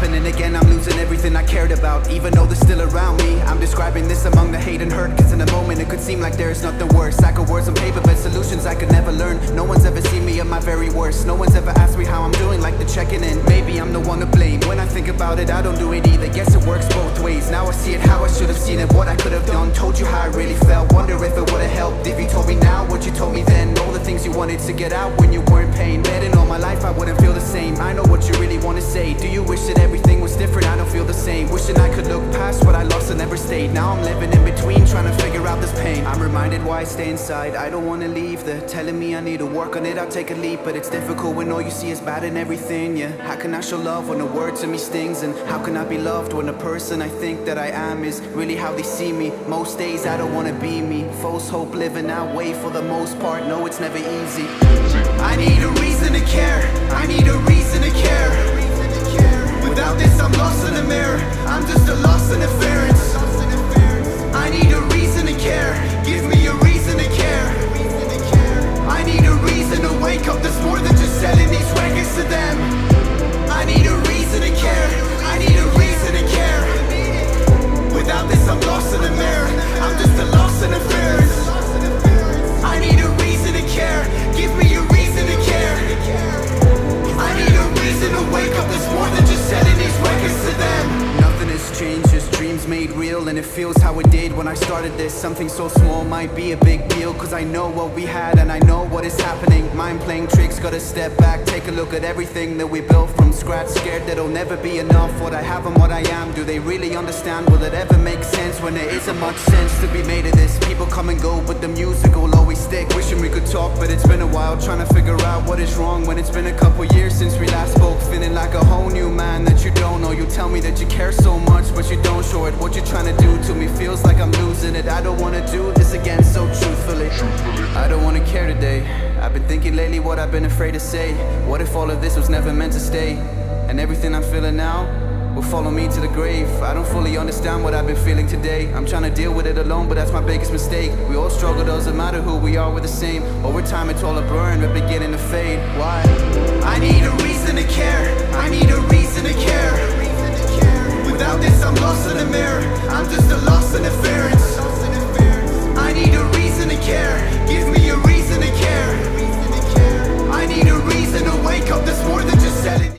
happening again I'm losing everything I cared about. Even though they're still around me I'm describing this among the hate and hurt. Cause in a moment it could seem like there's nothing worse. Sack of words on paper but solutions I could never learn. No one's ever seen me at my very worst. No one's ever asked me how I'm doing like they're checking in. Maybe I'm the one to blame. When I think about it I don't do it either. Guess it works both ways. Now I see it how I should have seen it What I could have done. Told you how I really felt. Wonder if it would have helped If you told me now what you told me then. All the things you wanted to get out when you were in pain Betting all my life I Now I'm living in between trying to figure out this pain. I'm reminded why I stay inside. I don't wanna leave They're telling me I need to work on it. I'll take a leap But it's difficult when all you see is bad in everything Yeah, how can I show love when the word to me stings? And how can I be loved when the person I think that I am Is really how they see me? Most days I don't wanna be me. False hope living that way for the most part. No, it's never easy. I need made real And it feels how it did when I started this. Something so small might be a big deal Cause I know what we had and I know what is happening. Mind playing tricks, gotta step back Take a look at everything that we built from scratch. Scared that it'll never be enough What I have and what I am, do they really understand? Will it ever make sense when there isn't much sense to be made of this? People come and go, but the music will always stick. Wishing we could talk, but it's been a while Trying to figure out what is wrong when it's been a couple years since we last spoke. Feeling like a whole new man that you don't know. You tell me that you care so much, but you don't show it. What you're trying to do to me feels like I'm losing it. I don't wanna do this again so truthfully I don't wanna care today. I've been thinking lately what I've been afraid to say. What if all of this was never meant to stay? And everything I'm feeling now will follow me to the grave. I don't fully understand what I've been feeling today. I'm trying to deal with it alone, but that's my biggest mistake. We all struggle, doesn't matter who we are, we're the same. Over time it's all a burn, we're beginning to fade. Why?